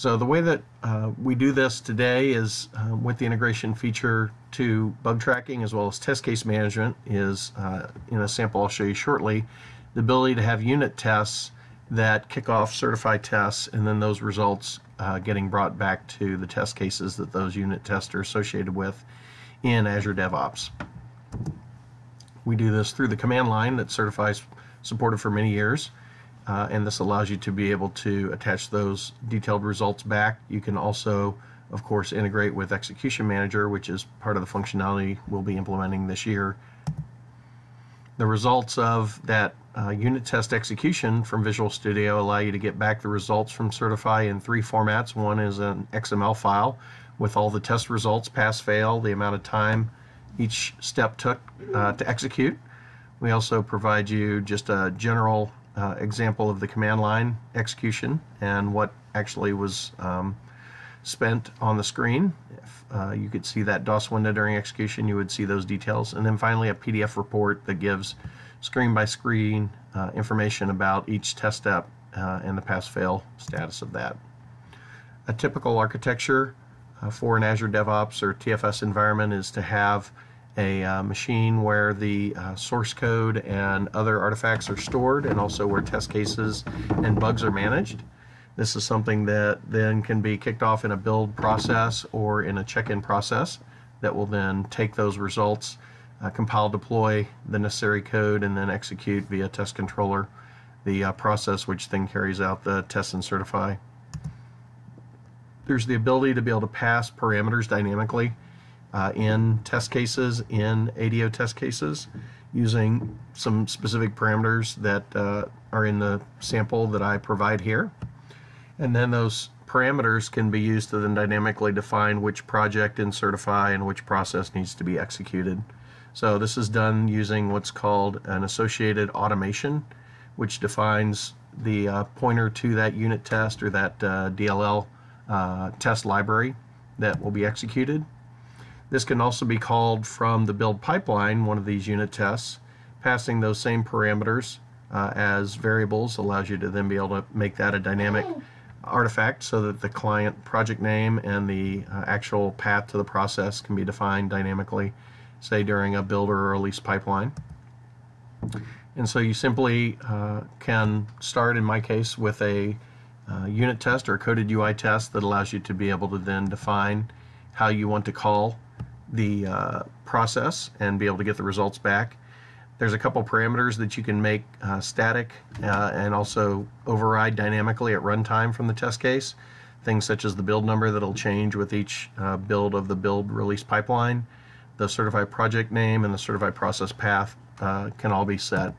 So the way that uh, we do this today is uh, with the integration feature to bug tracking as well as test case management is uh, in a sample I'll show you shortly the ability to have unit tests that kick off Certify tests and then those results uh, getting brought back to the test cases that those unit tests are associated with in Azure DevOps. We do this through the command line that Certify's supported for many years uh, and this allows you to be able to attach those detailed results back. You can also of course integrate with Execution Manager which is part of the functionality we'll be implementing this year. The results of that uh, unit test execution from Visual Studio allow you to get back the results from Certify in three formats. One is an XML file with all the test results, pass, fail, the amount of time each step took uh, to execute. We also provide you just a general uh, example of the command line execution and what actually was um, spent on the screen. If uh, you could see that DOS window during execution, you would see those details. And then finally a PDF report that gives screen by screen uh, information about each test step uh, and the pass-fail status of that. A typical architecture uh, for an Azure DevOps or TFS environment is to have a uh, machine where the uh, source code and other artifacts are stored and also where test cases and bugs are managed. This is something that then can be kicked off in a build process or in a check-in process that will then take those results, uh, compile, deploy the necessary code, and then execute via test controller the uh, process which then carries out the test and certify. There's the ability to be able to pass parameters dynamically uh, in test cases, in ADO test cases, using some specific parameters that uh, are in the sample that I provide here. And then those parameters can be used to then dynamically define which project and certify and which process needs to be executed. So this is done using what's called an associated automation, which defines the uh, pointer to that unit test or that uh, DLL uh, test library that will be executed. This can also be called from the build pipeline, one of these unit tests. Passing those same parameters uh, as variables allows you to then be able to make that a dynamic artifact so that the client project name and the uh, actual path to the process can be defined dynamically, say during a build or release pipeline. And so you simply uh, can start, in my case, with a uh, unit test or a coded UI test that allows you to be able to then define how you want to call the uh, process and be able to get the results back. There's a couple parameters that you can make uh, static uh, and also override dynamically at runtime from the test case. Things such as the build number that'll change with each uh, build of the build release pipeline. The Certify project name and the Certify process path uh, can all be set.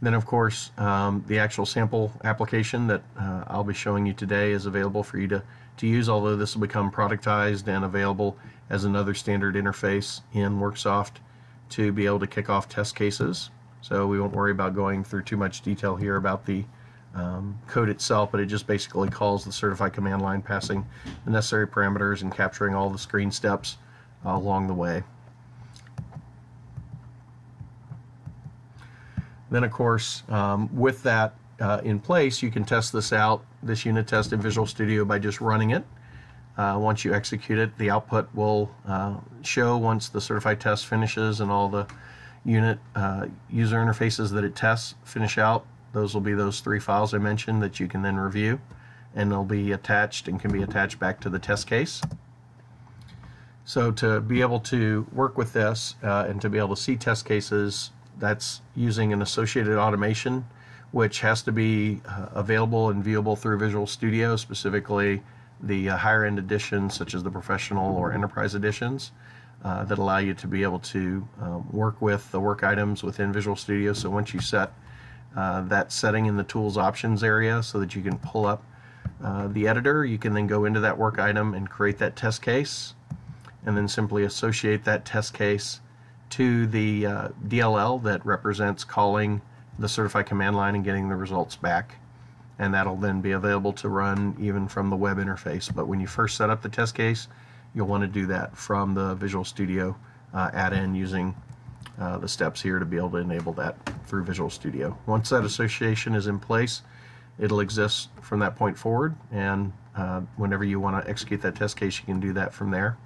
Then of course um, the actual sample application that uh, I'll be showing you today is available for you to, to use although this will become productized and available as another standard interface in Worksoft to be able to kick off test cases. So we won't worry about going through too much detail here about the um, code itself, but it just basically calls the certify command line, passing the necessary parameters and capturing all the screen steps uh, along the way. Then, of course, um, with that uh, in place, you can test this out, this unit test in Visual Studio by just running it. Uh, once you execute it, the output will uh, show once the Certify test finishes and all the unit uh, user interfaces that it tests finish out. Those will be those three files I mentioned that you can then review and they'll be attached and can be attached back to the test case. So to be able to work with this uh, and to be able to see test cases, that's using an associated automation which has to be uh, available and viewable through Visual Studio, specifically the uh, higher end editions such as the professional or enterprise editions uh, that allow you to be able to um, work with the work items within Visual Studio. So once you set uh, that setting in the tools options area so that you can pull up uh, the editor, you can then go into that work item and create that test case and then simply associate that test case to the uh, DLL that represents calling the Certify command line and getting the results back and that'll then be available to run even from the web interface. But when you first set up the test case, you'll want to do that from the Visual Studio uh, add-in using uh, the steps here to be able to enable that through Visual Studio. Once that association is in place, it'll exist from that point forward and uh, whenever you want to execute that test case you can do that from there.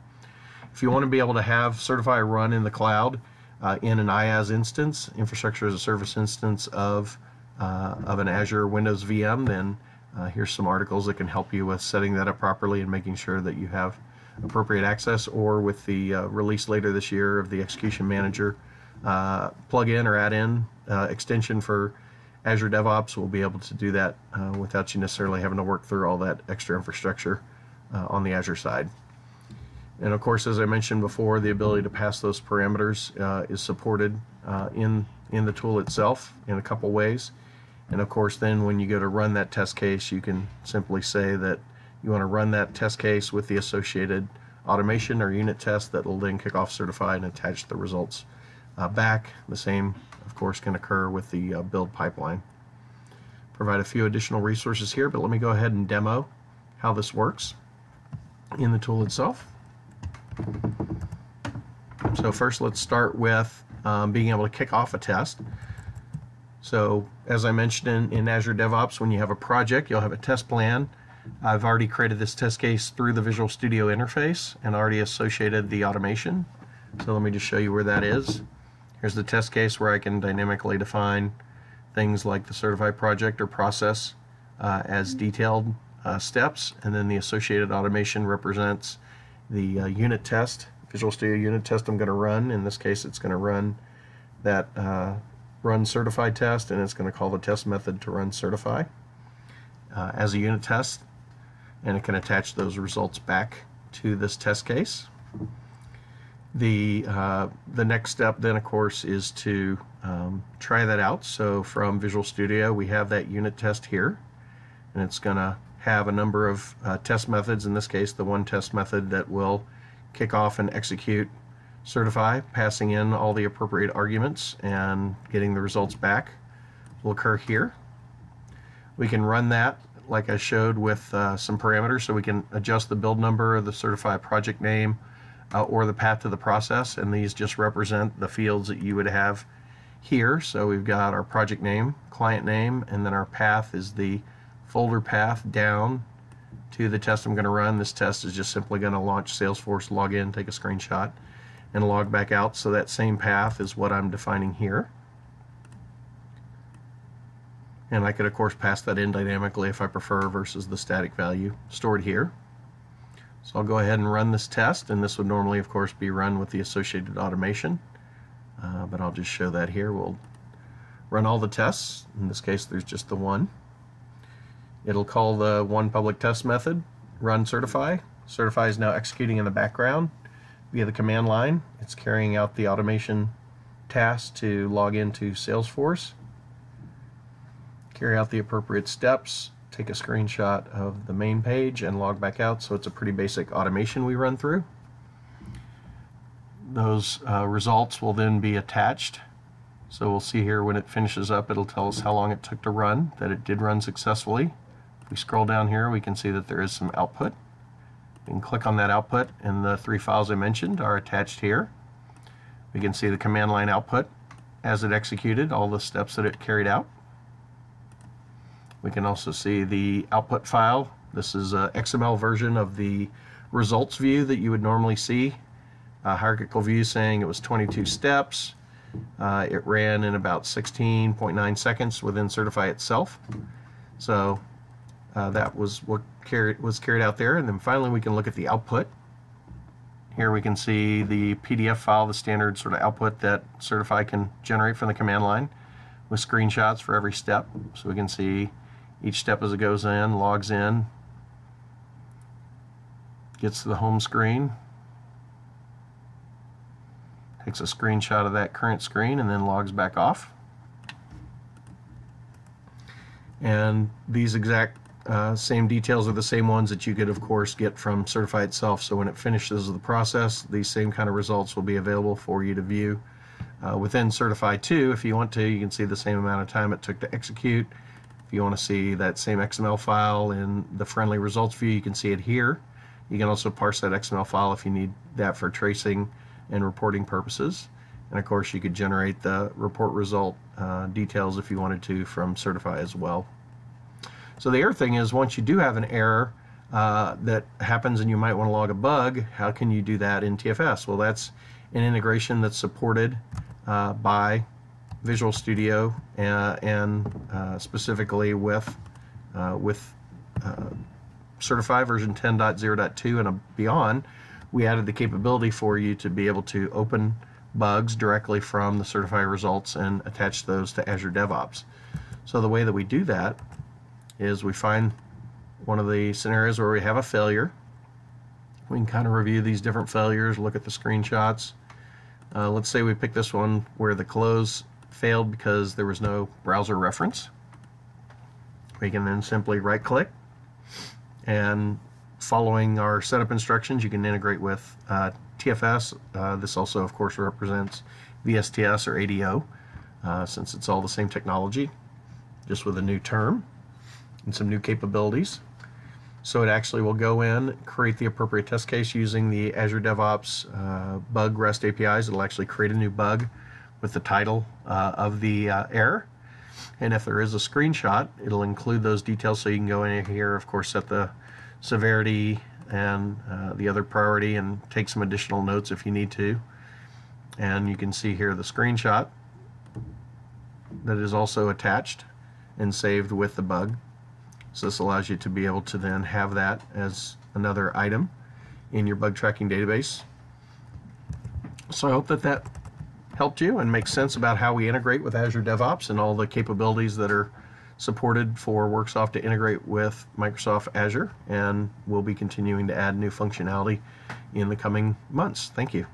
If you want to be able to have Certify run in the cloud uh, in an IaaS instance, infrastructure as a service instance of, uh, of an Azure Windows VM, then uh, here's some articles that can help you with setting that up properly and making sure that you have appropriate access or with the uh, release later this year of the Execution Manager uh, plug-in or add-in uh, extension for Azure DevOps, we'll be able to do that uh, without you necessarily having to work through all that extra infrastructure uh, on the Azure side. And of course, as I mentioned before, the ability to pass those parameters is supported in, in the tool itself in a couple ways. And of course, then when you go to run that test case, you can simply say that you want to run that test case with the associated automation or unit test that will then kick off certify and attach the results uh, back. The same, of course, can occur with the uh, build pipeline. Provide a few additional resources here, but let me go ahead and demo how this works in the tool itself. So first let's start with um, being able to kick off a test. So as I mentioned in, in Azure DevOps, when you have a project, you'll have a test plan I've already created this test case through the Visual Studio interface and already associated the automation. So let me just show you where that is. Here's the test case where I can dynamically define things like the Certify project or process uh, as detailed uh, steps and then the associated automation represents the uh, unit test, Visual Studio unit test I'm going to run. In this case it's going to run that uh, run certified test and it's going to call the test method to run certify uh, as a unit test and it can attach those results back to this test case. The, uh, the next step then of course is to um, try that out. So from Visual Studio we have that unit test here and it's going to have a number of uh, test methods, in this case the one test method that will kick off and execute certify, passing in all the appropriate arguments and getting the results back will occur here. We can run that like I showed with uh, some parameters so we can adjust the build number, the certify project name, uh, or the path to the process and these just represent the fields that you would have here. So we've got our project name, client name, and then our path is the folder path down to the test I'm going to run. This test is just simply going to launch Salesforce, log in, take a screenshot, and log back out. So that same path is what I'm defining here. And I could of course pass that in dynamically if I prefer versus the static value stored here. So I'll go ahead and run this test and this would normally of course be run with the associated automation. Uh, but I'll just show that here. We'll run all the tests. In this case there's just the one. It'll call the one public test method, run certify. Certify is now executing in the background via the command line. It's carrying out the automation task to log into Salesforce carry out the appropriate steps, take a screenshot of the main page and log back out. So it's a pretty basic automation we run through. Those uh, results will then be attached. So we'll see here when it finishes up, it'll tell us how long it took to run, that it did run successfully. If we scroll down here, we can see that there is some output. Can click on that output and the three files I mentioned are attached here. We can see the command line output as it executed, all the steps that it carried out. We can also see the output file. This is a XML version of the results view that you would normally see. A hierarchical view saying it was 22 steps. Uh, it ran in about 16.9 seconds within Certify itself. So uh, that was what carried, was carried out there. And then finally we can look at the output. Here we can see the PDF file, the standard sort of output that Certify can generate from the command line with screenshots for every step. So we can see each step as it goes in, logs in, gets to the home screen, takes a screenshot of that current screen and then logs back off. And these exact uh, same details are the same ones that you could of course get from Certify itself. So when it finishes the process, these same kind of results will be available for you to view. Uh, within Certify 2, if you want to, you can see the same amount of time it took to execute if you want to see that same XML file in the friendly results view, you can see it here. You can also parse that XML file if you need that for tracing and reporting purposes. And of course, you could generate the report result uh, details if you wanted to from Certify as well. So the other thing is once you do have an error uh, that happens and you might want to log a bug, how can you do that in TFS? Well, that's an integration that's supported uh, by Visual Studio uh, and, and specifically with with Certify version 10.0.2 and beyond, we added the capability for you to be able to open bugs directly from the Certify results and attach those to Azure DevOps. So the way that we do that is we find one of the scenarios where we have a failure. We can kind of review these different failures, look at the screenshots. Uh, let's say we pick this one where the close failed because there was no browser reference. We can then simply right click and following our setup instructions you can integrate with uh, TFS. Uh, this also of course represents VSTS or ADO uh, since it's all the same technology just with a new term and some new capabilities. So it actually will go in, create the appropriate test case using the Azure DevOps uh, bug REST APIs. It'll actually create a new bug with the title uh, of the uh, error and if there is a screenshot, it'll include those details so you can go in here, of course, set the severity and uh, the other priority and take some additional notes if you need to. And you can see here the screenshot that is also attached and saved with the bug. So this allows you to be able to then have that as another item in your bug tracking database. So I hope that that helped you and makes sense about how we integrate with Azure DevOps and all the capabilities that are supported for Worksoft to integrate with Microsoft Azure and we'll be continuing to add new functionality in the coming months. Thank you.